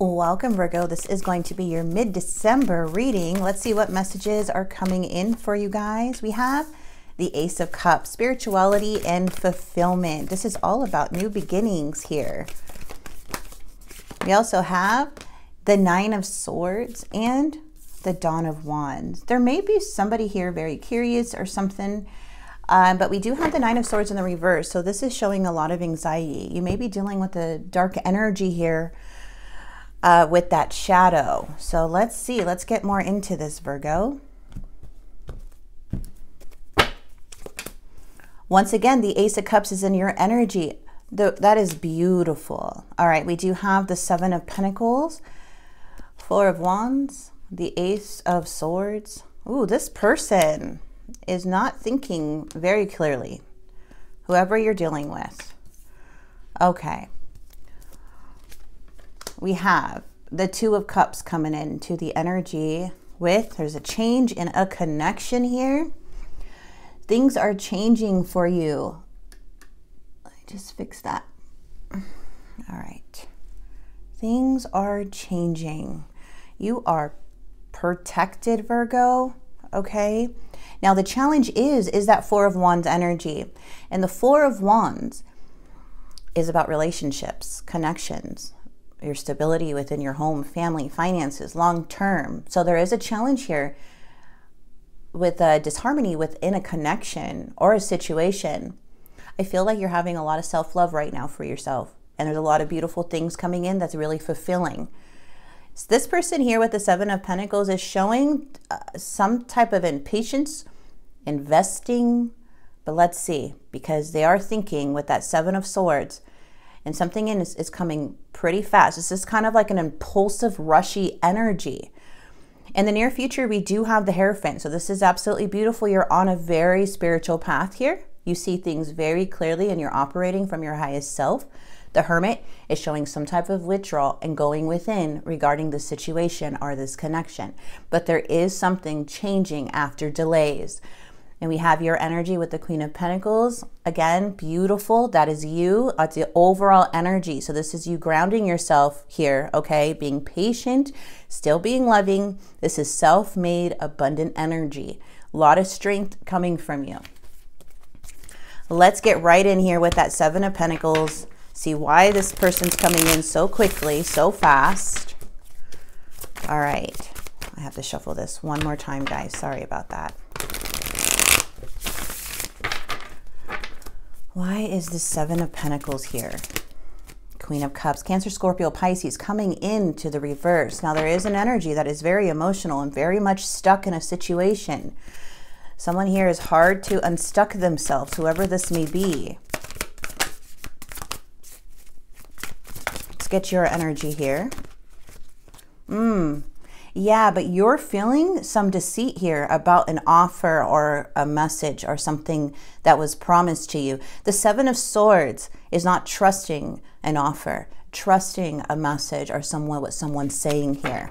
Welcome, Virgo. This is going to be your mid December reading. Let's see what messages are coming in for you guys. We have the Ace of Cups, spirituality and fulfillment. This is all about new beginnings here. We also have the Nine of Swords and the Dawn of Wands. There may be somebody here very curious or something, uh, but we do have the Nine of Swords in the reverse. So this is showing a lot of anxiety. You may be dealing with the dark energy here uh, with that shadow. So let's see. Let's get more into this, Virgo. Once again, the Ace of Cups is in your energy. The, that is beautiful. All right, we do have the Seven of Pentacles, Four of Wands, the Ace of Swords. Ooh, this person is not thinking very clearly. Whoever you're dealing with. Okay. We have the Two of Cups coming into the energy with, there's a change in a connection here. Things are changing for you. Let me just fix that. All right. Things are changing. You are protected, Virgo. Okay. Now the challenge is, is that Four of Wands energy. And the Four of Wands is about relationships, connections, your stability within your home, family, finances, long term. So there is a challenge here with a disharmony within a connection or a situation, I feel like you're having a lot of self love right now for yourself. And there's a lot of beautiful things coming in that's really fulfilling. So this person here with the Seven of Pentacles is showing uh, some type of impatience, investing, but let's see, because they are thinking with that Seven of Swords, and something in is, is coming pretty fast. This is kind of like an impulsive, rushy energy. In the near future, we do have the Hierophant. So this is absolutely beautiful. You're on a very spiritual path here. You see things very clearly and you're operating from your highest self. The Hermit is showing some type of withdrawal and going within regarding the situation or this connection. But there is something changing after delays. And we have your energy with the Queen of Pentacles. Again, beautiful. That is you. That's the overall energy. So this is you grounding yourself here, okay? Being patient, still being loving. This is self-made, abundant energy. A lot of strength coming from you. Let's get right in here with that Seven of Pentacles. See why this person's coming in so quickly, so fast. All right. I have to shuffle this one more time, guys. Sorry about that. Why is the Seven of Pentacles here? Queen of Cups, Cancer, Scorpio, Pisces coming into the reverse. Now, there is an energy that is very emotional and very much stuck in a situation. Someone here is hard to unstuck themselves, whoever this may be. Let's get your energy here. Mmm, yeah, but you're feeling some deceit here about an offer or a message or something that was promised to you. The Seven of Swords is not trusting an offer, trusting a message or someone what someone's saying here.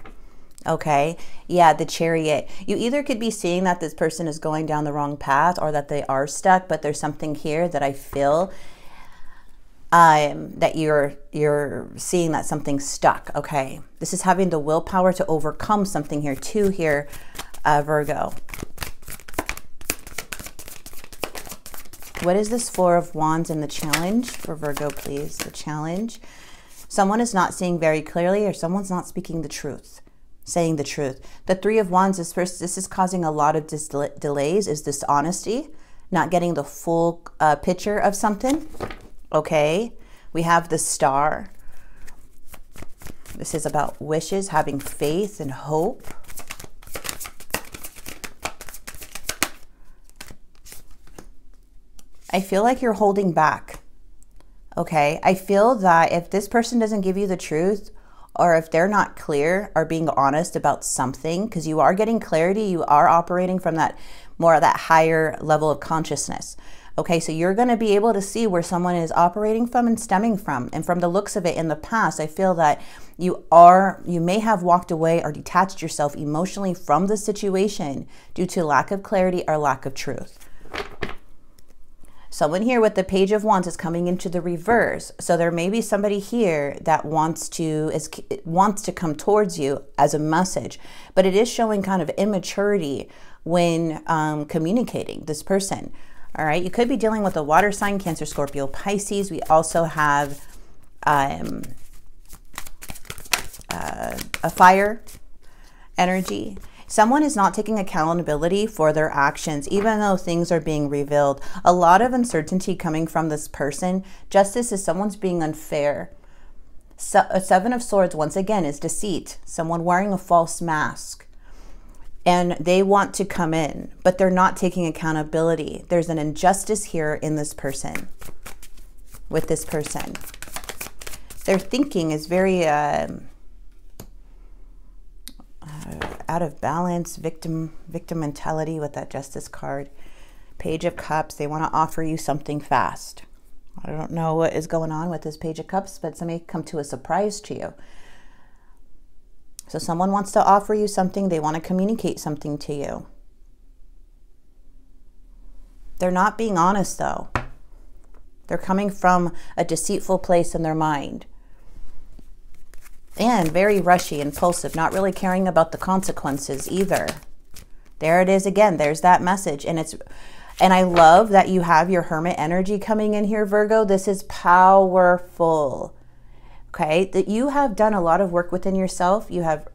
Okay. Yeah, the chariot. You either could be seeing that this person is going down the wrong path or that they are stuck, but there's something here that I feel um, that you're you're seeing that something's stuck. Okay, this is having the willpower to overcome something here too. Here, uh, Virgo. What is this Four of Wands and the challenge for Virgo, please? The challenge. Someone is not seeing very clearly, or someone's not speaking the truth, saying the truth. The Three of Wands is first. This is causing a lot of delays. Is dishonesty, not getting the full uh, picture of something okay? We have the star. This is about wishes, having faith and hope. I feel like you're holding back. Okay. I feel that if this person doesn't give you the truth, or if they're not clear or being honest about something, because you are getting clarity, you are operating from that more of that higher level of consciousness. Okay, so you're going to be able to see where someone is operating from and stemming from. And from the looks of it in the past, I feel that you are, you may have walked away or detached yourself emotionally from the situation due to lack of clarity or lack of truth. Someone here with the Page of Wands is coming into the reverse. So there may be somebody here that wants to is wants to come towards you as a message, but it is showing kind of immaturity when um, communicating this person. All right, you could be dealing with a water sign, Cancer, Scorpio, Pisces. We also have um, uh, a fire energy. Someone is not taking accountability for their actions, even though things are being revealed. A lot of uncertainty coming from this person. Justice is someone's being unfair. So, a seven of swords, once again, is deceit. Someone wearing a false mask. And they want to come in, but they're not taking accountability. There's an injustice here in this person, with this person. Their thinking is very. Uh, out of balance, victim victim mentality with that justice card. Page of Cups, they want to offer you something fast. I don't know what is going on with this Page of Cups, but some may come to a surprise to you. So someone wants to offer you something, they want to communicate something to you. They're not being honest though. They're coming from a deceitful place in their mind and very rushy, impulsive, not really caring about the consequences either. There it is again. There's that message. And it's and I love that you have your hermit energy coming in here, Virgo. This is powerful. Okay? That you have done a lot of work within yourself. You have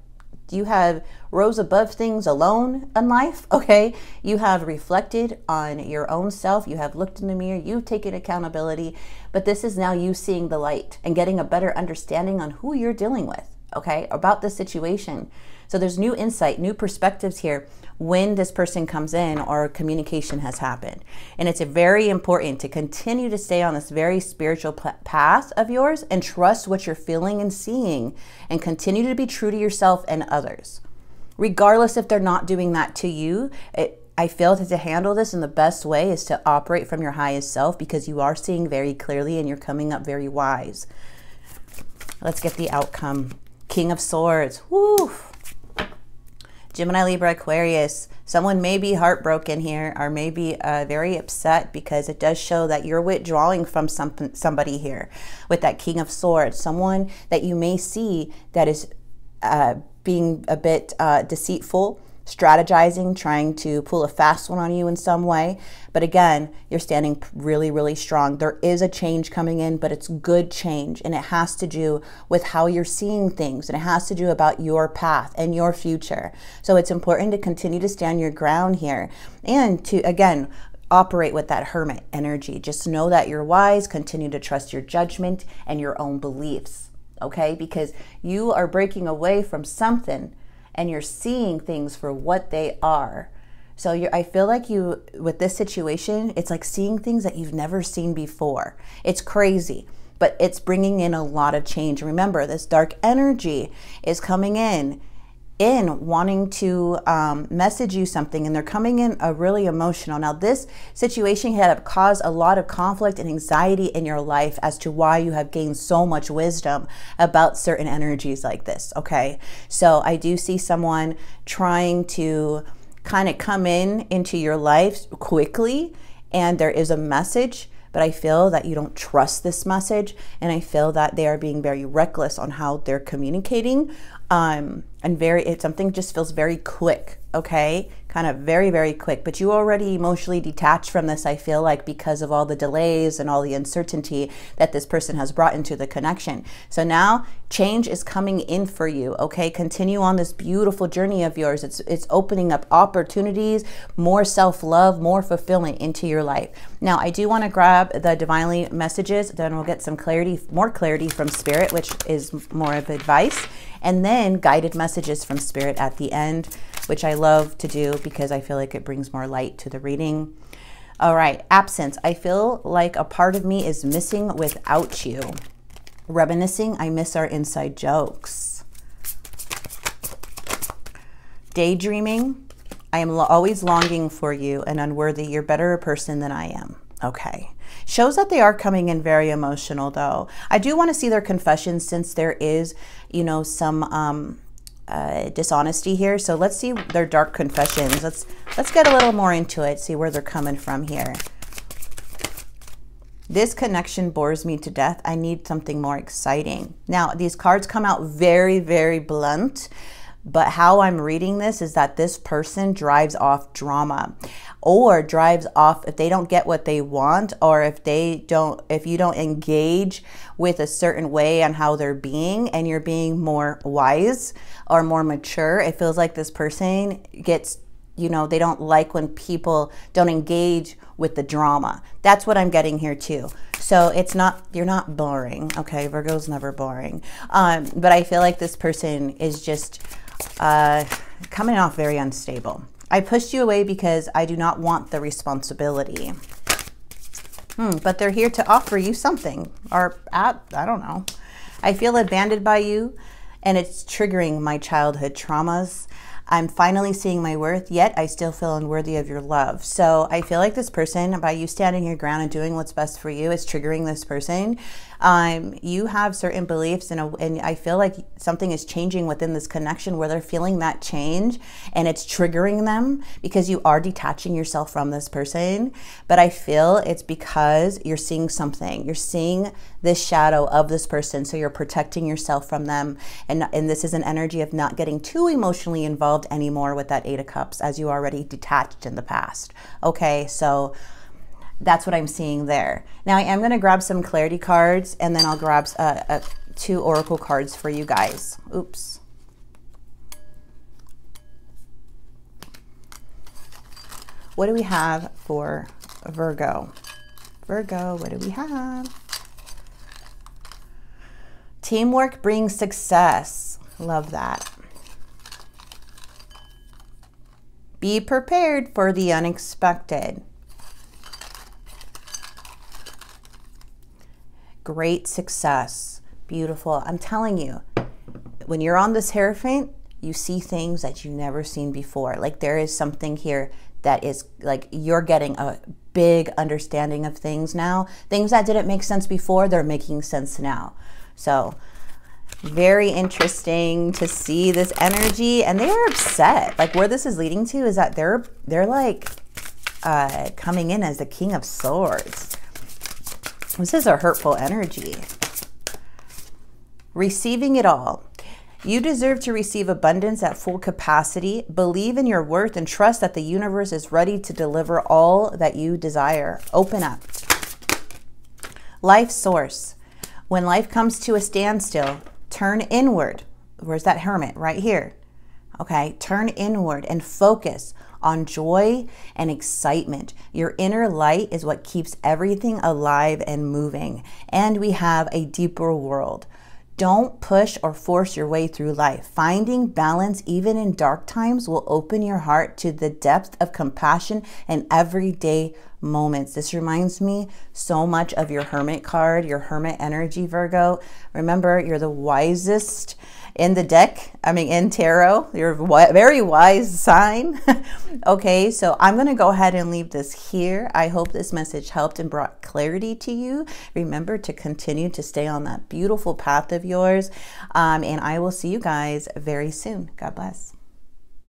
you have rose above things alone in life, okay? You have reflected on your own self. You have looked in the mirror. You've taken accountability. But this is now you seeing the light and getting a better understanding on who you're dealing with, okay? About the situation. So there's new insight, new perspectives here when this person comes in or communication has happened. And it's very important to continue to stay on this very spiritual path of yours and trust what you're feeling and seeing and continue to be true to yourself and others. Regardless if they're not doing that to you, it, I feel that to handle this in the best way is to operate from your highest self because you are seeing very clearly and you're coming up very wise. Let's get the outcome. King of Swords. Woo! Gemini, Libra, Aquarius, someone may be heartbroken here or may be uh, very upset because it does show that you're withdrawing from some, somebody here with that King of Swords, someone that you may see that is uh, being a bit uh, deceitful strategizing, trying to pull a fast one on you in some way. But again, you're standing really, really strong. There is a change coming in, but it's good change. And it has to do with how you're seeing things. And it has to do about your path and your future. So it's important to continue to stand your ground here and to, again, operate with that hermit energy. Just know that you're wise, continue to trust your judgment and your own beliefs, okay? Because you are breaking away from something and you're seeing things for what they are. So I feel like you with this situation, it's like seeing things that you've never seen before. It's crazy, but it's bringing in a lot of change. Remember, this dark energy is coming in in wanting to um, message you something and they're coming in a really emotional. Now, this situation had caused a lot of conflict and anxiety in your life as to why you have gained so much wisdom about certain energies like this. Okay. So I do see someone trying to kind of come in into your life quickly and there is a message but I feel that you don't trust this message, and I feel that they are being very reckless on how they're communicating. Um, and very, it something just feels very quick, okay? Kind of very, very quick. But you already emotionally detached from this, I feel like, because of all the delays and all the uncertainty that this person has brought into the connection. So now change is coming in for you, okay? Continue on this beautiful journey of yours. It's, it's opening up opportunities, more self love, more fulfillment into your life. Now, I do want to grab the divinely messages, then we'll get some clarity, more clarity from spirit, which is more of advice and then guided messages from spirit at the end, which I love to do because I feel like it brings more light to the reading. All right, absence. I feel like a part of me is missing without you. Reminiscing, I miss our inside jokes. Daydreaming, I am always longing for you and unworthy. You're better a person than I am. Okay. Shows that they are coming in very emotional though. I do want to see their confessions since there is, you know, some um, uh, dishonesty here. So let's see their dark confessions. Let's let's get a little more into it. See where they're coming from here. This connection bores me to death. I need something more exciting. Now, these cards come out very, very blunt, but how I'm reading this is that this person drives off drama or drives off if they don't get what they want or if they don't if you don't engage with a certain way on how they're being and you're being more wise or more mature it feels like this person gets you know they don't like when people don't engage with the drama. That's what i'm getting here too. So it's not you're not boring okay? Virgo's never boring. Um, but i feel like this person is just uh, coming off very unstable I pushed you away because I do not want the responsibility. Hmm, but they're here to offer you something or at, I don't know. I feel abandoned by you and it's triggering my childhood traumas. I'm finally seeing my worth, yet I still feel unworthy of your love. So I feel like this person, by you standing your ground and doing what's best for you, is triggering this person. Um, you have certain beliefs, and, and I feel like something is changing within this connection where they're feeling that change and it's triggering them because you are detaching yourself from this person. But I feel it's because you're seeing something. You're seeing this shadow of this person, so you're protecting yourself from them. And, and this is an energy of not getting too emotionally involved anymore with that Eight of Cups as you already detached in the past. Okay, so that's what I'm seeing there. Now I am going to grab some clarity cards and then I'll grab uh, uh, two oracle cards for you guys. Oops. What do we have for Virgo? Virgo, what do we have? Teamwork brings success. Love that. Be prepared for the unexpected. Great success. Beautiful. I'm telling you, when you're on this Hierophant, you see things that you've never seen before. Like there is something here that is like you're getting a big understanding of things now. Things that didn't make sense before, they're making sense now. So, very interesting to see this energy and they are upset. Like where this is leading to is that they're they're like uh coming in as the king of swords. This is a hurtful energy. Receiving it all. You deserve to receive abundance at full capacity. Believe in your worth and trust that the universe is ready to deliver all that you desire. Open up. Life source. When life comes to a standstill, turn inward. Where's that hermit? Right here. Okay, turn inward and focus on joy and excitement. Your inner light is what keeps everything alive and moving. And we have a deeper world. Don't push or force your way through life. Finding balance, even in dark times, will open your heart to the depth of compassion and everyday moments. This reminds me so much of your Hermit card, your Hermit energy, Virgo. Remember, you're the wisest in the deck, I mean, in tarot. You're a very wise sign. okay, so I'm going to go ahead and leave this here. I hope this message helped and brought clarity to you. Remember to continue to stay on that beautiful path of yours. Um, and I will see you guys very soon. God bless.